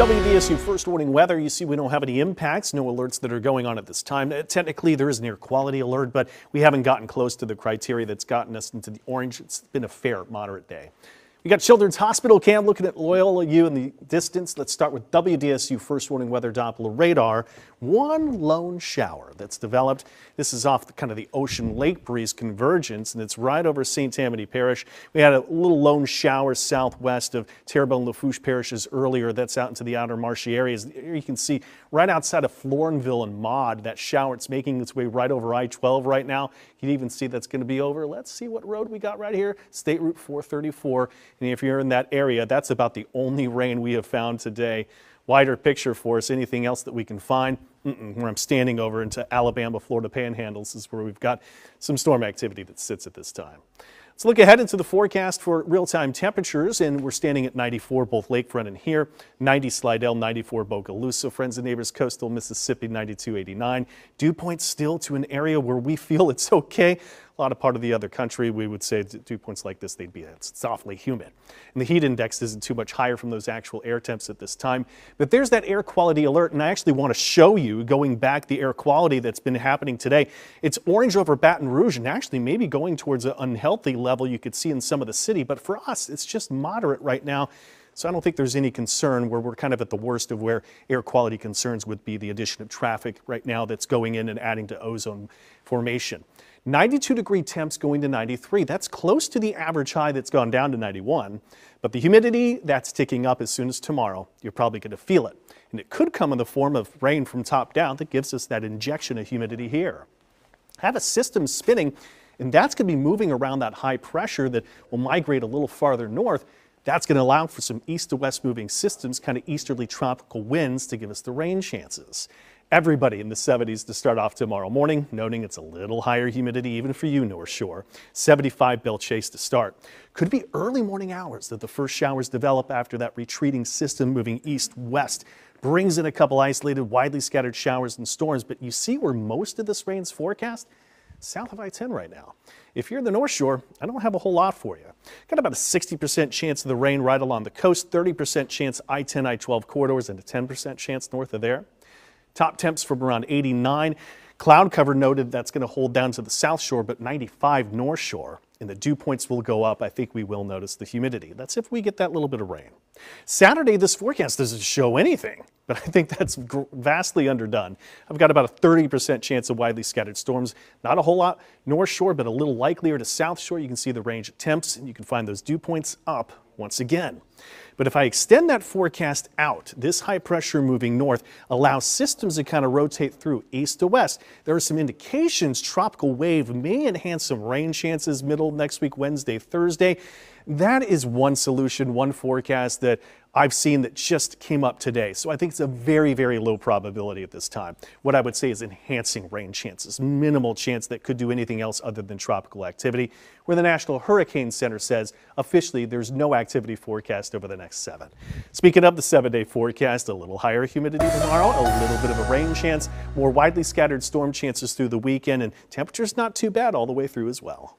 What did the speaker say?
WDSU first warning weather. You see, we don't have any impacts, no alerts that are going on at this time. Uh, technically, there is an air quality alert, but we haven't gotten close to the criteria that's gotten us into the orange. It's been a fair, moderate day. We got Children's Hospital Cam looking at Loyola U in the distance. Let's start with WDSU first warning weather Doppler radar. One lone shower that's developed. This is off the, kind of the ocean lake breeze convergence, and it's right over St. Tammany Parish. We had a little lone shower southwest of Terrebonne Lafourche parishes earlier. That's out into the outer marshy areas. Here you can see right outside of Florenville and Maud, that shower. It's making its way right over I-12 right now. You can even see that's going to be over. Let's see what road we got right here. State Route 434. And if you're in that area, that's about the only rain we have found today. Wider picture for us, anything else that we can find. Mm -mm, where I'm standing over into Alabama, Florida panhandles is where we've got some storm activity that sits at this time. Let's look ahead into the forecast for real-time temperatures, and we're standing at 94 both lakefront and here, 90 Slidell, 94 Bogalusa, friends and neighbors, coastal Mississippi, 92, 89. Dew points still to an area where we feel it's okay. A lot of part of the other country, we would say dew points like this, they'd be it's awfully humid. And the heat index isn't too much higher from those actual air temps at this time. But there's that air quality alert, and I actually want to show you, going back, the air quality that's been happening today. It's orange over Baton Rouge, and actually maybe going towards an unhealthy level you could see in some of the city. But for us, it's just moderate right now. So I don't think there's any concern where we're kind of at the worst of where air quality concerns would be the addition of traffic right now that's going in and adding to ozone formation. 92 degree temps going to 93. That's close to the average high that's gone down to 91. But the humidity, that's ticking up as soon as tomorrow. You're probably going to feel it. And it could come in the form of rain from top down that gives us that injection of humidity here. Have a system spinning, and that's going to be moving around that high pressure that will migrate a little farther north. That's going to allow for some east to west moving systems, kind of easterly tropical winds to give us the rain chances everybody in the 70s to start off tomorrow morning, noting it's a little higher humidity even for you, North Shore. 75 Belle Chasse to start. Could be early morning hours that the first showers develop after that retreating system moving east-west brings in a couple isolated, widely scattered showers and storms, but you see where most of this rain's forecast? South of I-10 right now. If you're in the North Shore, I don't have a whole lot for you. Got about a 60% chance of the rain right along the coast, 30% chance I-10, I-12 corridors, and a 10% chance north of there. Top temps from around 89. Cloud cover noted that's going to hold down to the south shore, but 95 north shore. And the dew points will go up. I think we will notice the humidity. That's if we get that little bit of rain. Saturday, this forecast doesn't show anything, but I think that's vastly underdone. I've got about a 30% chance of widely scattered storms. Not a whole lot north shore, but a little likelier to south shore. You can see the range of temps, and you can find those dew points up once again. But if I extend that forecast out, this high pressure moving north allows systems to kind of rotate through east to west. There are some indications tropical wave may enhance some rain chances middle next week, Wednesday, Thursday. That is one solution, one forecast that I've seen that just came up today. So I think it's a very, very low probability at this time. What I would say is enhancing rain chances, minimal chance that could do anything else other than tropical activity, where the National Hurricane Center says officially there's no activity forecast over the next seven. Speaking of the seven day forecast, a little higher humidity tomorrow, a little bit of a rain chance, more widely scattered storm chances through the weekend, and temperatures not too bad all the way through as well.